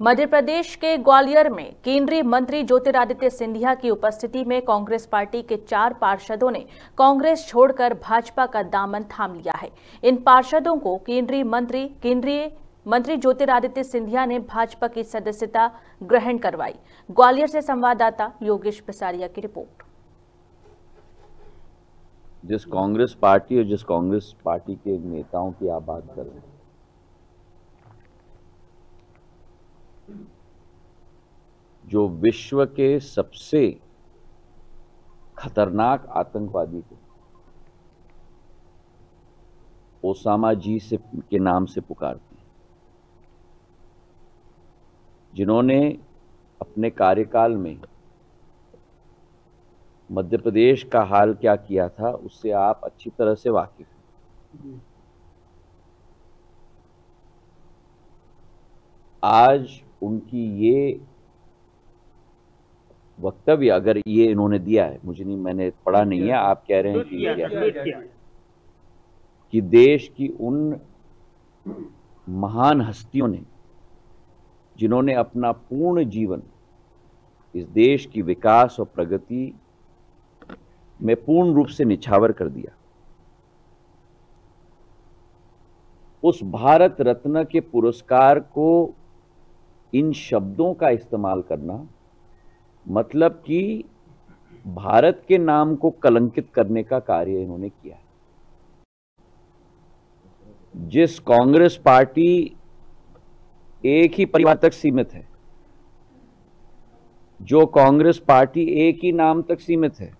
मध्य प्रदेश के ग्वालियर में केंद्रीय मंत्री ज्योतिरादित्य सिंधिया की उपस्थिति में कांग्रेस पार्टी के चार पार्षदों ने कांग्रेस छोड़कर भाजपा का दामन थाम लिया है। इन पार्षदों को केंद्रीय मंत्री केंद्रीय मंत्री ज्योतिरादित्य सिंधिया ने भाजपा की सदस्यता ग्रहण करवाई। ग्वालियर से संवाददाता योगेश पसारिया की रिपोर्ट। जिस कांग्रेस पार्टी और जिस कांग्रेस पार्टी के नेताओं की आप बात कर रहे हैं जो विश्व के सबसे खतरनाक आतंकवादी को ओसामा जी से के नाम से पुकारते हैं। जिन्होंने अपने कार्यकाल में मध्य प्रदेश का हाल क्या किया था उससे आप अच्छी तरह से वाकिफ हैं। आज उनकी ये वक्तव्य अगर ये इन्होंने दिया है, मुझे नहीं, मैंने पढ़ा नहीं है, आप कह रहे हैं कि ये कि देश की उन महान हस्तियों ने, जिन्होंने अपना पूर्ण जीवन इस देश की विकास और प्रगति में पूर्ण रूप से निछावर कर दिया, उस भारत रत्न के पुरस्कार को इन शब्दों का इस्तेमाल करना मतलब कि भारत के नाम को कलंकित करने का कार्य इन्होंने किया जिस कांग्रेस पार्टी एक ही परिवार तक सीमित है, जो कांग्रेस पार्टी एक ही नाम तक सीमित है